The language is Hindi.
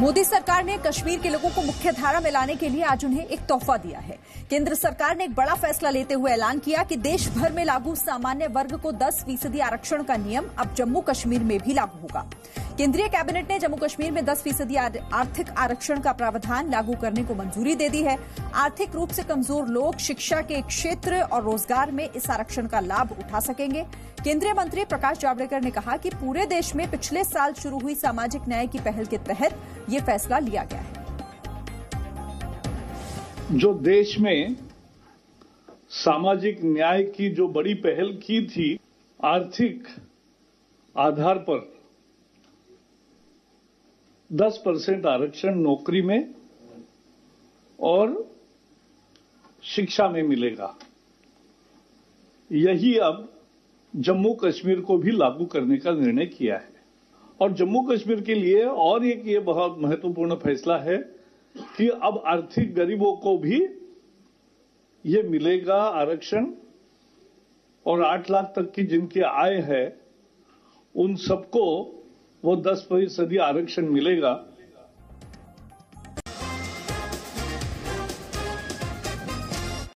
मोदी सरकार ने कश्मीर के लोगों को मुख्य धारा में लाने के लिए आज उन्हें एक तोहफा दिया है। केंद्र सरकार ने एक बड़ा फैसला लेते हुए ऐलान किया कि देश भर में लागू सामान्य वर्ग को 10 फ़ीसदी आरक्षण का नियम अब जम्मू कश्मीर में भी लागू होगा। केंद्रीय कैबिनेट ने जम्मू कश्मीर में 10 फ़ीसदी आर्थिक आरक्षण का प्रावधान लागू करने को मंजूरी दे दी है। आर्थिक रूप से कमज़ोर लोग शिक्षा के क्षेत्र और रोज़गार में इस आरक्षण का लाभ उठा सकेंगे। केंद्रीय मंत्री प्रकाश जावड़ेकर ने कहा कि पूरे देश में पिछले साल शुरू हुई सामाजिक न्याय की पहल के तहत ये फैसला लिया गया है। जो देश में सामाजिक न्याय की जो बड़ी पहल की थी, आर्थिक आधार पर 10 परसेंट आरक्षण नौकरी में और शिक्षा में मिलेगा। यही अब जम्मू कश्मीर को भी लागू करने का निर्णय किया है। और जम्मू कश्मीर के लिए और एक ये बहुत महत्वपूर्ण फैसला है कि अब आर्थिक गरीबों को भी ये मिलेगा आरक्षण और आठ लाख तक की जिनकी आय है, उन सबको वो दस फ़ीसदी आरक्षण मिलेगा